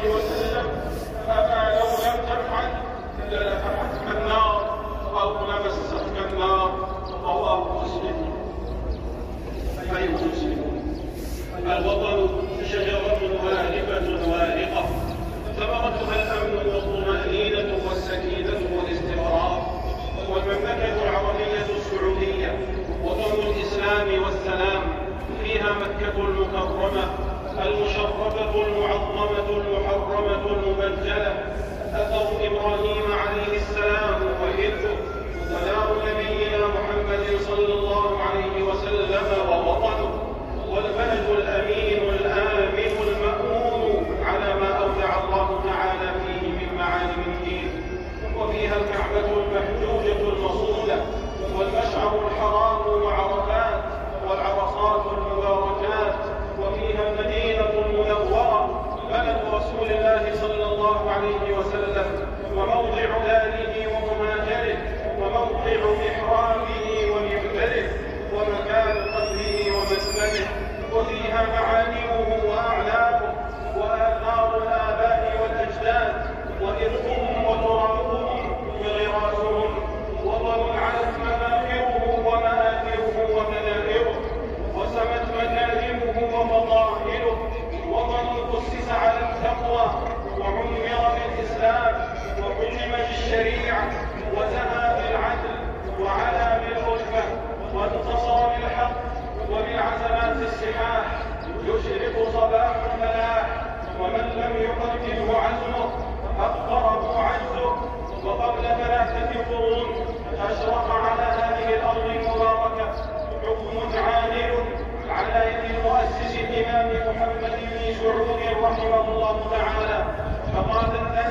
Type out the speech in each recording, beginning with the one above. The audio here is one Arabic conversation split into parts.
عليه لو لم تفعل للفحتك النار أو لمستك النار رواه مسلم أيها المسلمون الوطن شجرة هادفة وارقة ثمرتها الأمن والطمأنينة والسكينة والاستقرار والمملكة العربية السعودية وطن الإسلام والسلام فيها مكة المكرمة. المشرفة المعظمة المحرمة المبجلة أثر إبراهيم عليه السلام وحلفه ودار نبينا محمد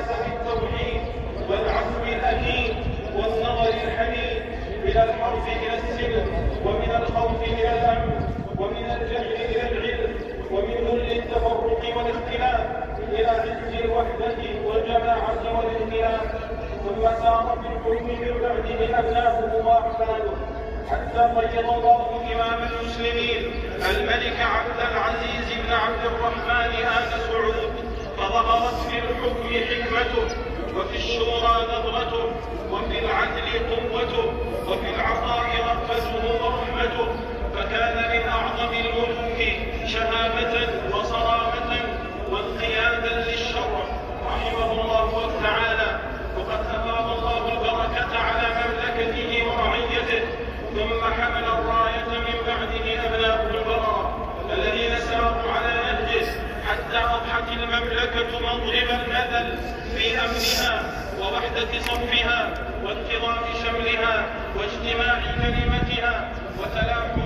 بالتوحيد والعزم الأكيد والنظر الحديد من الحرب إلى السلم ومن الخوف إلى الأمن ومن الجهل إلى العلم ومن ذل التفرق والاختلاف إلى عز الوحدة والجماعة والائتلاف ثم سار في الحكم من أبناؤه وأحفاده حتى قيض الله إمام المسلمين. الملك عبد العزيز بن عبد الرحمن آل سعود فظهرت في الحكم حكمته وفي الشورى نظرته وفي العدل قوته وفي العطاء رأفته ورحمته. فكان من أعظم الملوك شهامة وصرامة وانقيادا للشرع رحمه الله تعالى. وقد أفاض الله البركة على مملكته ورعيته. ثم حمل الراية من بعده أبناؤه البررة الذين ساروا على نهجه حتى أضحت المملكة مضرب المثل في أمنها ووحدة صفها وانتظام شملها واجتماع كلمتها وتلاحم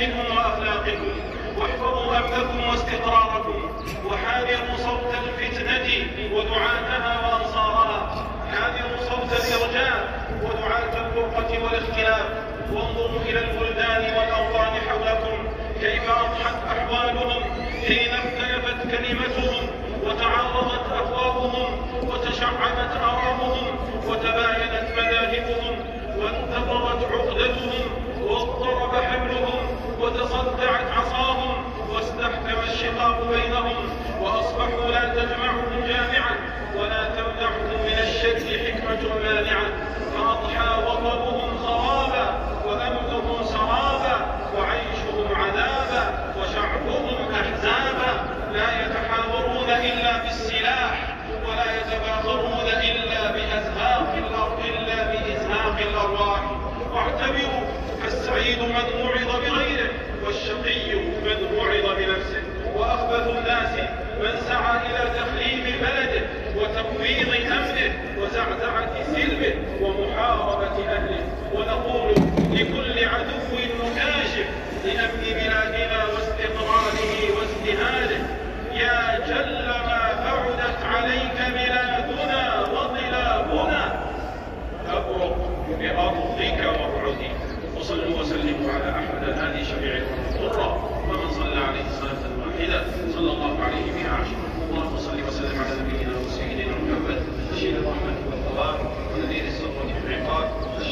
وقيمكم وأخلاقكم واحفظوا أمنكم واستقراركم وحاذروا صوت الفتنة ودعاتها وأنصارها. حاذروا صوت الإرجاء ودعاة الفرقة والاختلاف. وانظروا إلى البلدان والأوطان حولكم كيف أضحت أحوالهم حين اختلفت كلمتهم وتعارضت أهواؤهم وتشعبت آراؤهم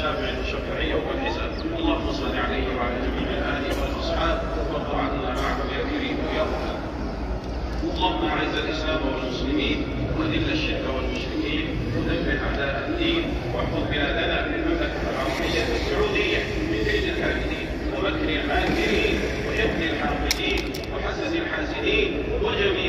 النافع الشافعي والحساب. اللهم صل عليه وعلى جميع الآل والأصحاب وارض عنا معهم يا كريم يا رحمن اللهم أعز الإسلام والمسلمين واذل الشرك والمشركين ودمر أعداء الدين واحفظ بلادنا في المملكه العربية السعودية من كيد الكافرين ومكر الماكرين وحفظ الحاقدين وحسد الحاسدين وجميع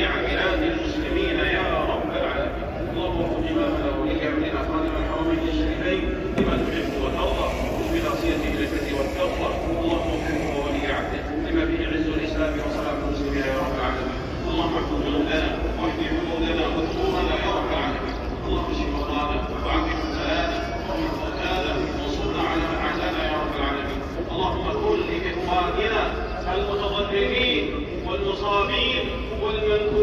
Holy Man